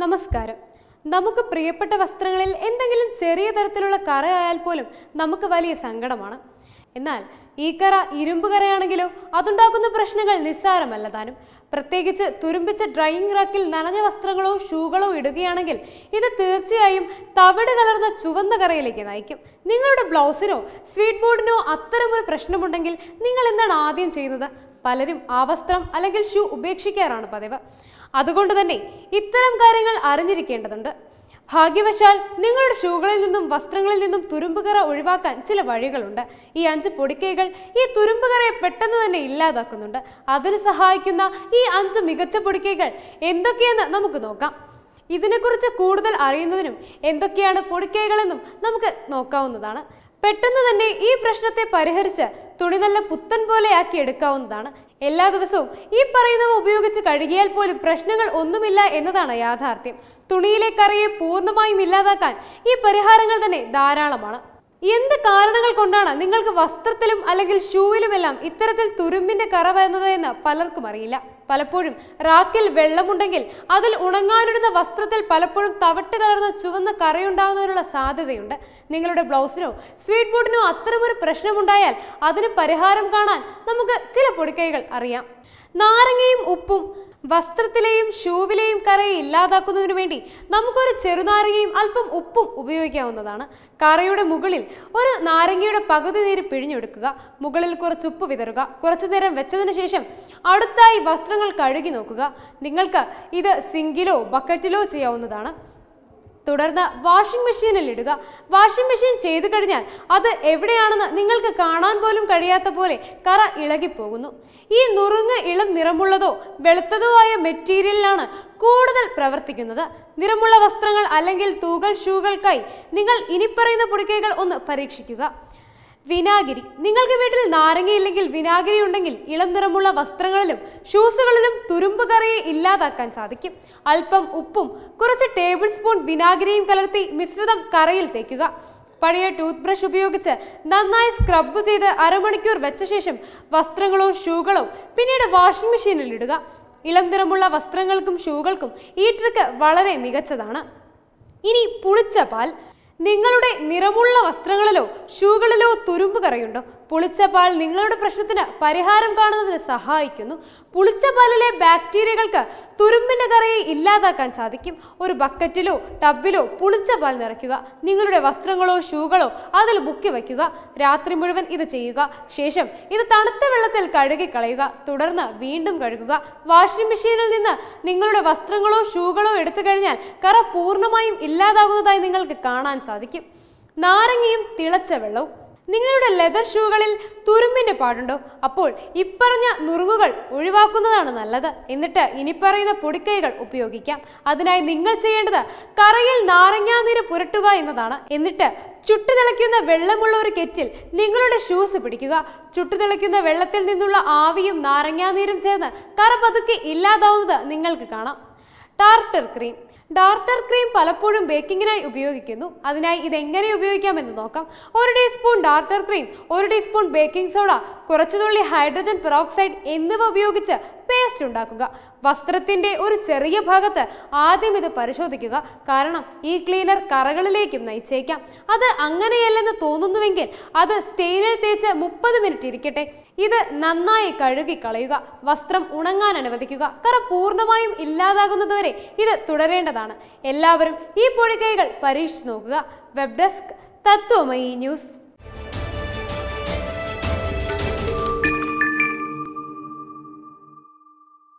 നമസ്കാരം. നമുക്ക് പ്രിയപ്പെട്ട വസ്ത്രങ്ങളിൽ എന്തെങ്കിലും ചെറിയ തരത്തിലുള്ള കറയായാൽ പോലും നമുക്ക് വലിയ സങ്കടമാണ്. എന്നാൽ ഈ കറ ഇരുമ്പ് കറയാണെങ്കിലോ അതുണ്ടാക്കുന്ന പ്രശ്നങ്ങൾ നിസ്സാരമല്ല താനും. പ്രത്യേകിച്ച് തുരുമ്പിച്ച ഡ്രൈയിങ് റാക്കിൽ നനഞ്ഞ വസ്ത്രങ്ങളോ ഷൂകളോ ഇടുകയാണെങ്കിൽ ഇത് തീർച്ചയായും തവിട് കലർന്ന ചുവന്ന കറയിലേക്ക് നയിക്കും. നിങ്ങളുടെ ബ്ലൗസിനോ സ്വീറ്റ് ബോർഡിനോ അത്തരമൊരു പ്രശ്നമുണ്ടെങ്കിൽ നിങ്ങൾ എന്താണ് ആദ്യം ചെയ്യുന്നത്? പലരും ആ വസ്ത്രം അല്ലെങ്കിൽ ഷൂ ഉപേക്ഷിക്കാറാണ് പതിവ്. അതുകൊണ്ട് തന്നെ ഇത്തരം കാര്യങ്ങൾ അറിഞ്ഞിരിക്കേണ്ടതുണ്ട്. ഭാഗ്യവശാൽ നിങ്ങളുടെ ഷൂകളിൽ നിന്നും വസ്ത്രങ്ങളിൽ നിന്നും തുരുമ്പുകറ ഒഴിവാക്കാൻ ചില വഴികളുണ്ട്. ഈ അഞ്ച് പൊടിക്കൈകൾ ഈ തുരുമ്പുകറയെ പെട്ടെന്ന് തന്നെ ഇല്ലാതാക്കുന്നുണ്ട്. അതിന് സഹായിക്കുന്ന ഈ അഞ്ച് മികച്ച പൊടിക്കൈകൾ എന്തൊക്കെയെന്ന് നമുക്ക് നോക്കാം. ഇതിനെക്കുറിച്ച് കൂടുതൽ അറിയുന്നതിനും എന്തൊക്കെയാണ് പൊടിക്കൈകളെന്നും നമുക്ക് നോക്കാവുന്നതാണ്. പെട്ടെന്ന് തന്നെ ഈ പ്രശ്നത്തെ പരിഹരിച്ച് തുണി നല്ല പുത്തൻ പോലെയാക്കി എടുക്കാവുന്നതാണ്. എല്ലാ ദിവസവും ഈ പറയുന്നവ ഉപയോഗിച്ച് കഴുകിയാൽ പോലും പ്രശ്നങ്ങൾ ഒന്നുമില്ല എന്നതാണ് യാഥാർത്ഥ്യം. തുണിയിലെ കറിയെ പൂർണമായും ഇല്ലാതാക്കാൻ ഈ പരിഹാരങ്ങൾ തന്നെ ധാരാളമാണ്. എന്ത് കാരണങ്ങൾ കൊണ്ടാണ് നിങ്ങൾക്ക് വസ്ത്രത്തിലും അല്ലെങ്കിൽ ഷൂവിലുമെല്ലാം ഇത്തരത്തിൽ തുരുമ്പിന്റെ കറ വരുന്നത് എന്ന് പലർക്കും അറിയില്ല. പലപ്പോഴും റാക്കിൽ വെള്ളമുണ്ടെങ്കിൽ അതിൽ ഉണങ്ങാനിടുന്ന വസ്ത്രത്തിൽ പലപ്പോഴും തവിട്ട് കലർന്ന ചുവന്ന കറയുണ്ടാകുന്നതിനുള്ള സാധ്യതയുണ്ട്. നിങ്ങളുടെ ബ്ലൗസിനോ സ്വീറ്റ് ബോർഡിനോ അത്തരമൊരു പ്രശ്നമുണ്ടായാൽ അതിന് പരിഹാരം കാണാൻ നമുക്ക് ചില പൊടിക്കൈകൾ അറിയാം. നാരങ്ങയും ഉപ്പും വസ്ത്രത്തിലെയും ഷൂവിലെയും കറയെ ഇല്ലാതാക്കുന്നതിനു വേണ്ടി നമുക്കൊരു ചെറുനാരങ്ങയും അല്പം ഉപ്പും ഉപയോഗിക്കാവുന്നതാണ്. കറയുടെ മുകളിൽ ഒരു നാരങ്ങയുടെ പകുതി നീര് പിഴിഞ്ഞെടുക്കുക. മുകളിൽ കുറച്ച് ഉപ്പ് വിതറുക. കുറച്ചു നേരം വെച്ചതിന് ശേഷം അടുത്തായി വസ്ത്രങ്ങൾ കഴുകി നോക്കുക. നിങ്ങൾക്ക് ഇത് സിങ്കിലോ ബക്കറ്റിലോ ചെയ്യാവുന്നതാണ്. തുടർന്ന് വാഷിംഗ് മെഷീനിൽ ഇടുക. വാഷിംഗ് മെഷീൻ ചെയ്തു കഴിഞ്ഞാൽ അത് എവിടെയാണെന്ന് നിങ്ങൾക്ക് കാണാൻ പോലും കഴിയാത്ത പോലെ കറ ഇളകിപ്പോകുന്നു. ഈ നുറുങ്ങ് ഇളം നിറമുള്ളതോ വെളുത്തതോ ആയ മെറ്റീരിയലിലാണ് കൂടുതൽ പ്രവർത്തിക്കുന്നത്. നിറമുള്ള വസ്ത്രങ്ങൾ അല്ലെങ്കിൽ തൂകൾ ഷൂകൾക്കായി നിങ്ങൾ ഇനി പറയുന്ന പൊടിക്കൈകൾ ഒന്ന് പരീക്ഷിക്കുക. വിനാഗിരി. നിങ്ങൾക്ക് വീട്ടിൽ നാരങ്ങയില്ലെങ്കിൽ വിനാഗിരി ഉണ്ടെങ്കിൽ ഇളം നിറമുള്ള വസ്ത്രങ്ങളിലും ഷൂസുകളിലും തുരുമ്പ് കറിയെ ഇല്ലാതാക്കാൻ സാധിക്കും. അല്പം ഉപ്പും കുറച്ച് ടേബിൾ സ്പൂൺ വിനാഗിരിയും കലർത്തി മിശ്രിതം കറയിൽ തേക്കുക. പഴയ ടൂത്ത് ബ്രഷ് ഉപയോഗിച്ച് നന്നായി സ്ക്രബ് ചെയ്ത് അരമണിക്കൂർ വെച്ച ശേഷം വസ്ത്രങ്ങളോ ഷൂകളോ പിന്നീട് വാഷിംഗ് മെഷീനിൽ ഇടുക. ഇളം നിറമുള്ള വസ്ത്രങ്ങൾക്കും ഷൂകൾക്കും ഈ ട്രിക്ക് വളരെ മികച്ചതാണ്. ഇനി പുളിച്ച പാൽ. നിങ്ങളുടെ നിറമുള്ള വസ്ത്രങ്ങളിലോ ഷൂകളിലോ തുരുമ്പ് കറയുണ്ടോ? പുളിച്ച പാൽ നിങ്ങളുടെ പ്രശ്നത്തിന് പരിഹാരം കാണുന്നതിന് സഹായിക്കുന്നു. പുളിച്ച പാലിലെ ബാക്ടീരിയകൾക്ക് തുരുമ്പിന്റെ കറയെ ഇല്ലാതാക്കാൻ സാധിക്കും. ഒരു ബക്കറ്റിലോ ടബിലോ പുളിച്ച പാൽ നിറയ്ക്കുക. നിങ്ങളുടെ വസ്ത്രങ്ങളോ ഷൂകളോ അതിൽ മുക്കി വയ്ക്കുക. രാത്രി മുഴുവൻ ഇത് ചെയ്യുക. ശേഷം ഇത് തണുത്ത വെള്ളത്തിൽ കഴുകി കളയുക തുടർന്ന് വീണ്ടും കഴുകുക. വാഷിംഗ് മെഷീനിൽ നിന്ന് നിങ്ങളുടെ വസ്ത്രങ്ങളോ ഷൂകളോ എടുത്തു കഴിഞ്ഞാൽ കറ പൂർണമായും ഇല്ലാതാകുന്നതായി നിങ്ങൾക്ക് കാണാൻ സാധിക്കും. നാരങ്ങയും തിളച്ച വെള്ളവും. നിങ്ങളുടെ ലെതർ ഷൂകളിൽ തുരുമ്പിന്റെ പാടുണ്ടോ? അപ്പോൾ ഇപ്പറഞ്ഞ നുറുങ്ങുകൾ ഒഴിവാക്കുന്നതാണ് നല്ലത്. എന്നിട്ട് ഇനി പറയുന്ന പൊടിക്കൈകൾ ഉപയോഗിക്കാം. അതിനായി നിങ്ങൾ ചെയ്യേണ്ടത് കറയിൽ നാരങ്ങാനീര് പുരട്ടുക എന്നതാണ്. എന്നിട്ട് ചുട്ടുതിളയ്ക്കുന്ന വെള്ളമുള്ള ഒരു കെറ്റിൽ നിങ്ങളുടെ ഷൂസ് പിടിക്കുക. ചുട്ടുതിളയ്ക്കുന്ന വെള്ളത്തിൽ നിന്നുള്ള ആവിയും നാരങ്ങാനീരും ചേർന്ന് കറ പതുക്കെ ഇല്ലാതാവുന്നത് നിങ്ങൾക്ക് കാണാം. ടാർട്ടർ ക്രീം ഡാർട്ടർ ക്രീം പലപ്പോഴും ബേക്കിങ്ങിനായി ഉപയോഗിക്കുന്നു. അതിനായി ഇത് എങ്ങനെ ഉപയോഗിക്കാമെന്ന് നോക്കാം. ഒരു ടീസ്പൂൺ ഡാർട്ടർ ക്രീം ഒരു ടീസ്പൂൺ ബേക്കിംഗ് സോഡ കുറച്ചു തുള്ളി ഹൈഡ്രജൻ പെറോക്സൈഡ് എന്നിവ ഉപയോഗിച്ച് പേസ്റ്റ് ഉണ്ടാക്കുക. വസ്ത്രത്തിന്റെ ഒരു ചെറിയ ഭാഗത്ത് ആദ്യം ഇത് പരിശോധിക്കുക. കാരണം ഈ ക്ലീനർ കറകളിലേക്കും നയിച്ചേക്കാം. അത് അങ്ങനെയല്ലെന്ന് തോന്നുന്നുവെങ്കിൽ അത് സ്റ്റെയിനിൽ തേച്ച് മുപ്പത് മിനിറ്റ് ഇരിക്കട്ടെ. ഇത് നന്നായി കഴുകി കളയുക വസ്ത്രം ഉണങ്ങാൻ അനുവദിക്കുക കറ പൂർണമായും ഇല്ലാതാകുന്നതുവരെ ഇത് തുടരേണ്ടതാണ്. എല്ലാവരും ഈ പൊടിക്കൈകൾ പരീക്ഷിച്ചു നോക്കുക. Web desk Tatwamayi news.